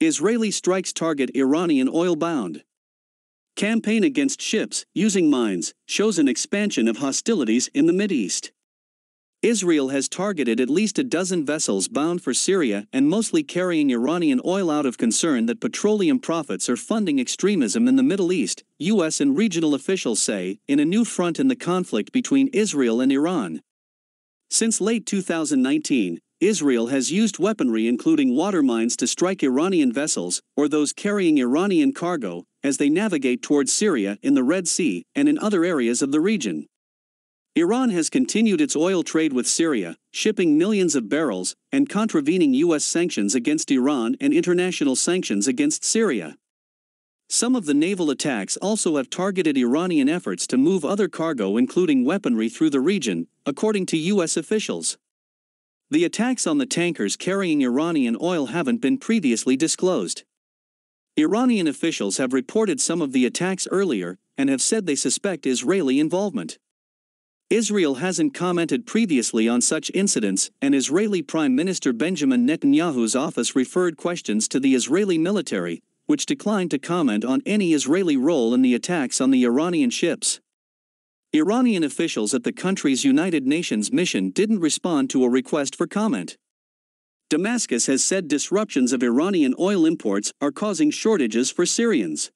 Israeli strikes target Iranian oil bound. Campaign against ships using mines shows an expansion of hostilities in the Mideast. Israel has targeted at least a dozen vessels bound for Syria and mostly carrying Iranian oil out of concern that petroleum profits are funding extremism in the Middle East, U.S. and regional officials say, in a new front in the conflict between Israel and Iran. Since late 2019, Israel has used weaponry including water mines to strike Iranian vessels, or those carrying Iranian cargo, as they navigate towards Syria in the Red Sea and in other areas of the region. Iran has continued its oil trade with Syria, shipping millions of barrels and contravening U.S. sanctions against Iran and international sanctions against Syria. Some of the naval attacks also have targeted Iranian efforts to move other cargo, including weaponry, through the region, according to U.S. officials. The attacks on the tankers carrying Iranian oil haven't been previously disclosed. Iranian officials have reported some of the attacks earlier and have said they suspect Israeli involvement. Israel hasn't commented previously on such incidents, and Israeli Prime Minister Benjamin Netanyahu's office referred questions to the Israeli military, which declined to comment on any Israeli role in the attacks on the Iranian ships. Iranian officials at the country's United Nations mission didn't respond to a request for comment. Damascus has said disruptions of Iranian oil imports are causing shortages for Syrians.